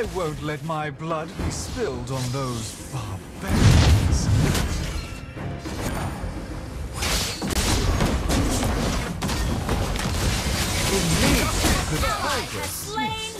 I won't let my blood be spilled on those barbarians. In me, the tiger Slain